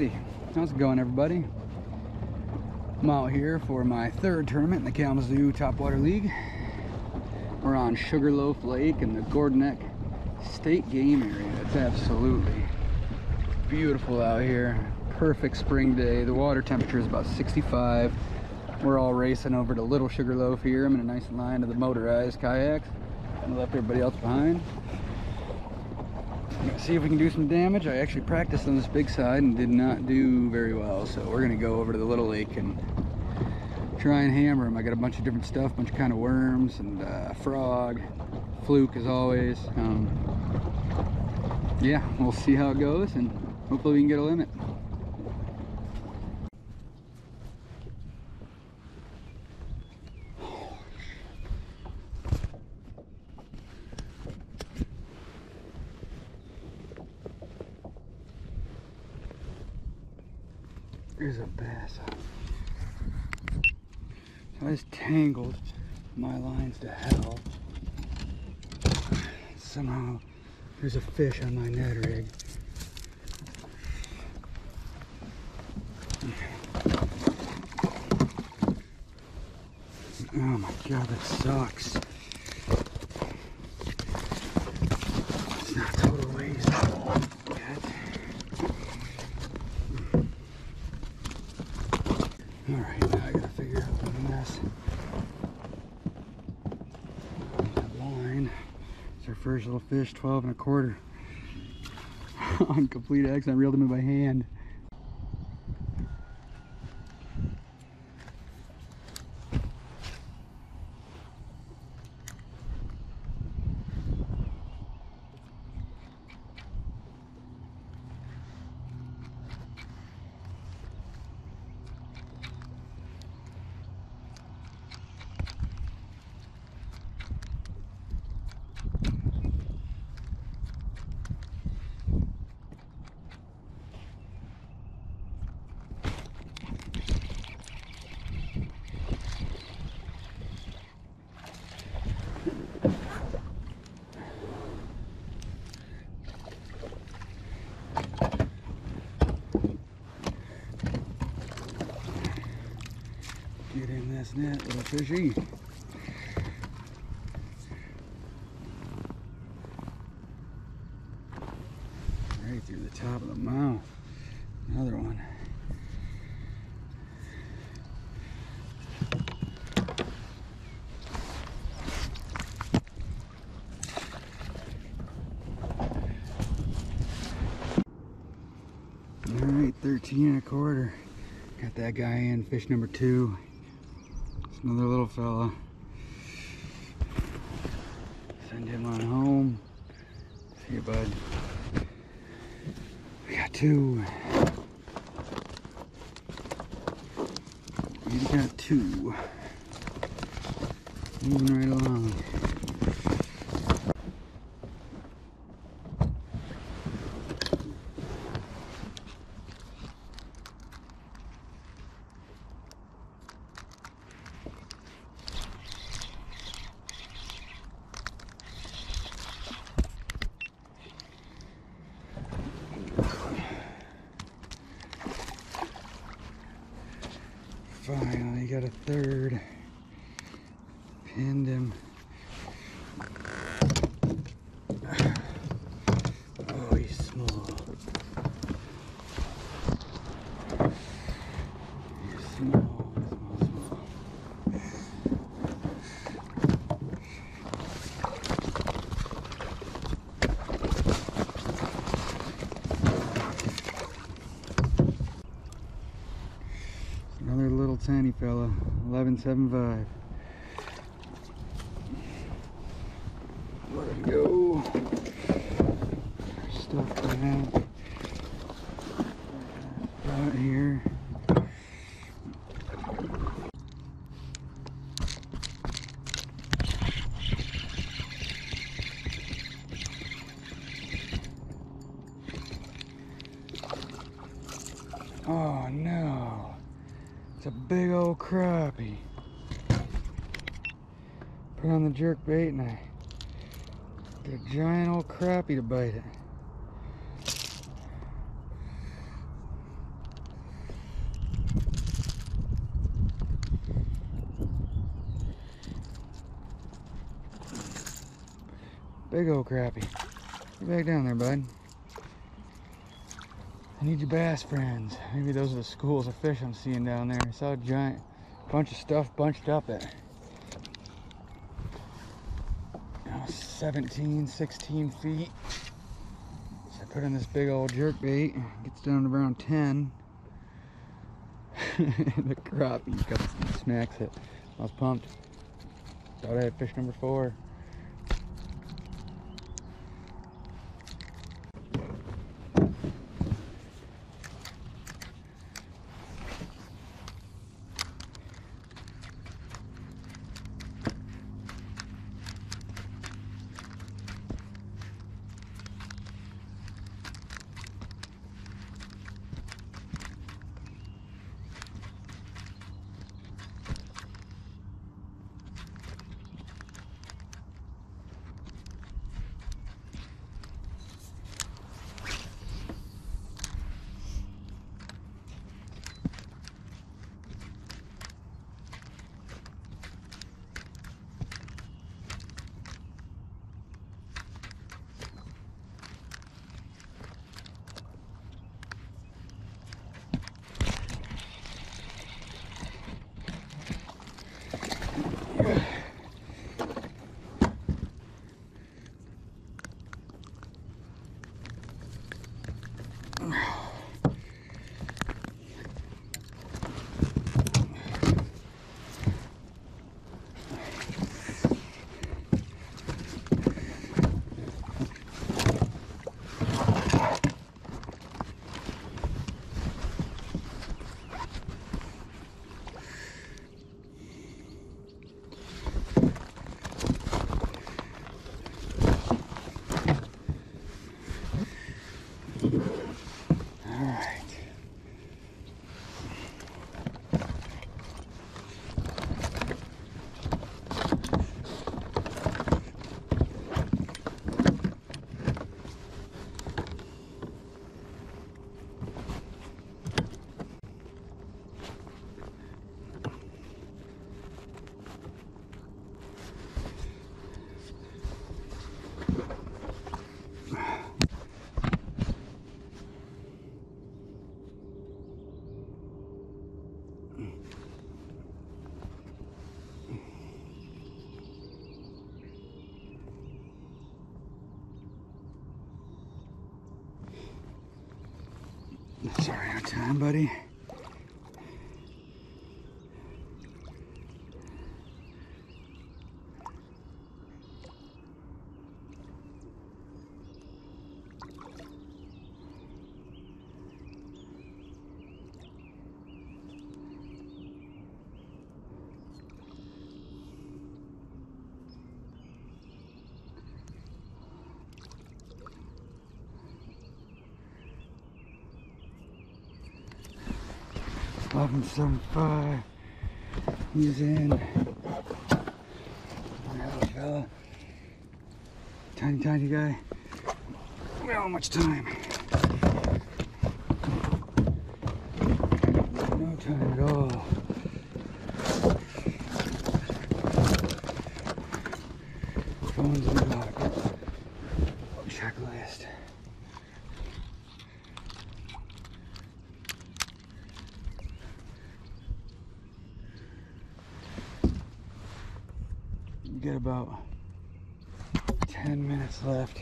Alrighty, how's it going everybody? I'm out here for my third tournament in the Kalamazoo Topwater League. We're on Sugarloaf Lake in the Gourdneck State Game Area. It's absolutely beautiful out here. Perfect spring day. The water temperature is about 65. We're all racing over to Little Sugarloaf here. I'm in a nice line of the motorized kayaks. I left everybody else behind see if we can do some damage. I actually practiced on this big side and did not do very well. So we're gonna go over to the little lake and try and hammer them. I got a bunch of different stuff, bunch of kind of worms and uh, frog, fluke as always. Um, yeah, we'll see how it goes and hopefully we can get a limit. There's a bass. So I just tangled my lines to hell. Somehow there's a fish on my Ned rig. Oh my god, that sucks. It's not total waste. Alright, now I gotta figure out the mess. line. It's our first little fish, 12 and a quarter. On complete accident, I reeled him in by hand. Get in this net, little fishy. Right through the top of the mouth. Another one. All right, 13 and a quarter. Got that guy in, fish number two. It's another little fella. Send him on home. See you, bud. We got two. We got two. Moving right along. Finally got a third. Pinned him. Oh, he's small. He's small, small, small. Another little tiny fella, 1175. Let him go. Stuff back. Out here. Oh no. It's a big old crappie. Put on the jerk bait and I get a giant old crappie to bite it. Big old crappie. Get back down there, bud. I need your bass friends. Maybe those are the schools of fish I'm seeing down there. I saw a giant bunch of stuff bunched up at you know, 17, 16 feet. So I put in this big old jerk bait. Gets down to around 10. the crappie comes and smacks it. I was pumped. Thought I had fish number four. Time, buddy. Eleven seven five. He's in. Fella. Tiny, tiny guy. Have much time. No time at all. Phone's in the pocket. Checklist. You get about 10 minutes left.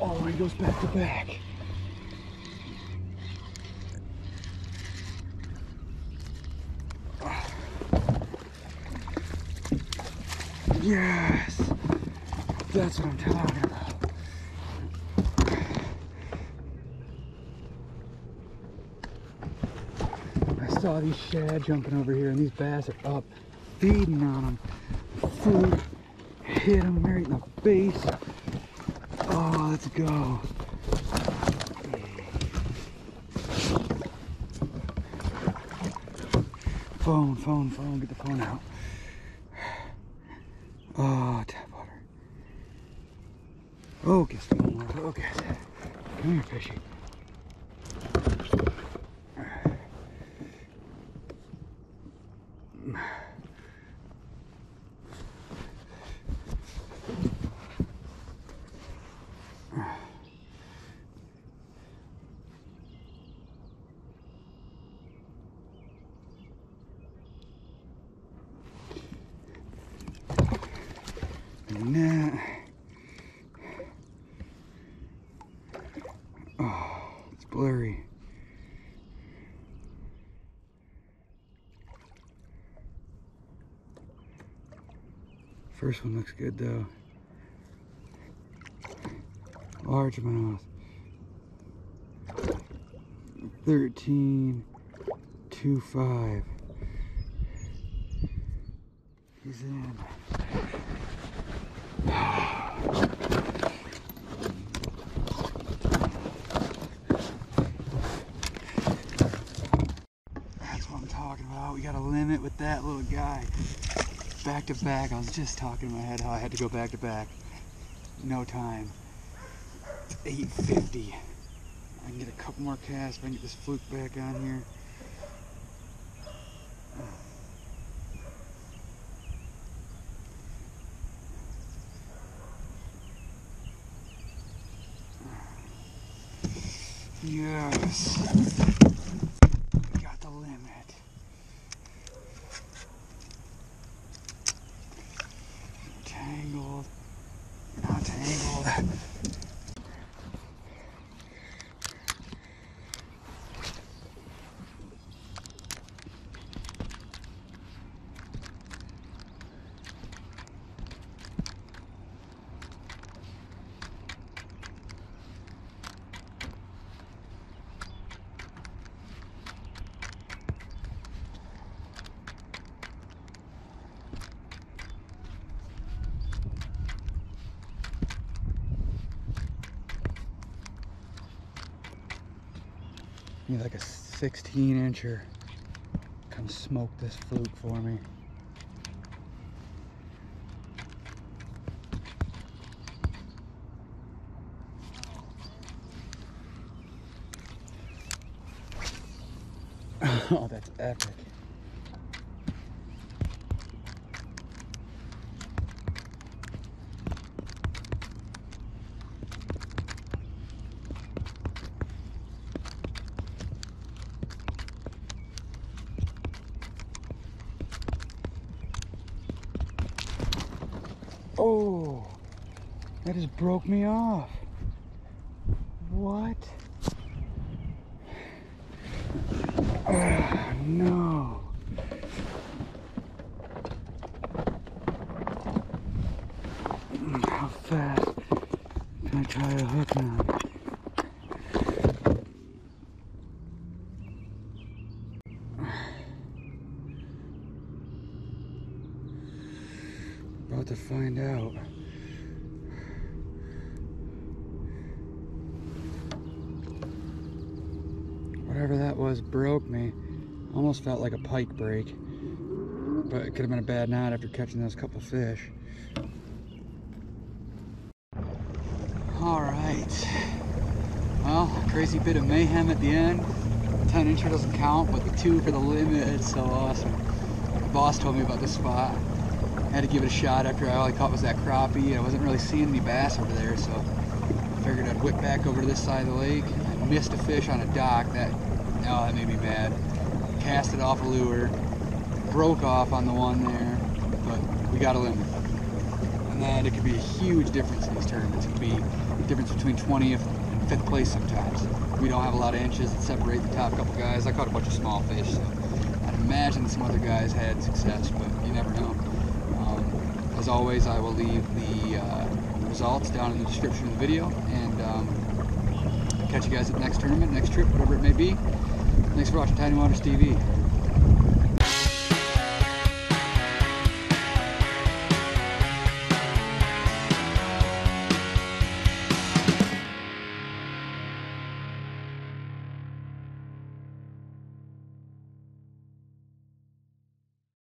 Oh, he goes back to back. Yes, that's what I'm talking about. I saw these shad jumping over here, and these bass are up, feeding on them. Food hit them right in the face. Oh, let's go. Phone, phone, phone. Get the phone out. Oh, tap water. Oh, the phone. Oh, guess. Come here, fishy. Nah. Oh, it's blurry. First one looks good though. Largemouth. 13, 2, 5. He's in. That's what I'm talking about. We got a limit with that little guy. Back to back. I was just talking in my head how I had to go back to back. No time. It's 850. I can get a couple more casts if I can get this fluke back on here. Yes. We got the limit. Tangled. Not tangled. Need like a 16 incher. Come smoke this fluke for me. Oh, that's epic. Oh, that just broke me off. What? No. How fast can I try a hook now? About to find out. Whatever that was broke me. Almost felt like a pike break. But it could have been a bad night after catching those couple fish. Alright. Well, crazy bit of mayhem at the end. 10 incher doesn't count, but the two for the limit, it's so awesome. The boss told me about this spot. I had to give it a shot after all I caught was that crappie. I wasn't really seeing any bass over there, so I figured I'd whip back over to this side of the lake. Missed a fish on a dock. That, oh, that made me mad. Cast it off a lure, broke off on the one there, but we got a limit. And then it could be a huge difference in these tournaments. It could be a difference between 20th and 5th place sometimes. We don't have a lot of inches that separate the top couple guys. I caught a bunch of small fish, so I'd imagine some other guys had success, but you never know. Um, as always, I will leave the uh, results down in the description of the video, and um, catch you guys at the next tournament, next trip, whatever it may be. Thanks for watching Tiny Waters TV.